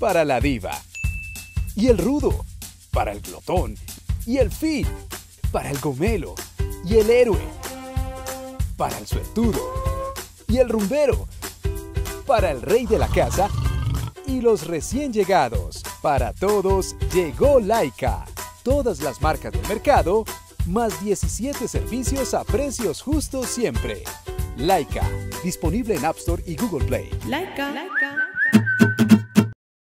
para la diva. Y el rudo para el glotón. Y el fit para el gomelo. Y el héroe para el suertudo. Y el rumbero para el rey de la casa. Y los recién llegados. Para todos llegó Laika. Todas las marcas del mercado, más 17 servicios a precios justos siempre. Laika, disponible en App Store y Google Play. Laika. Laika.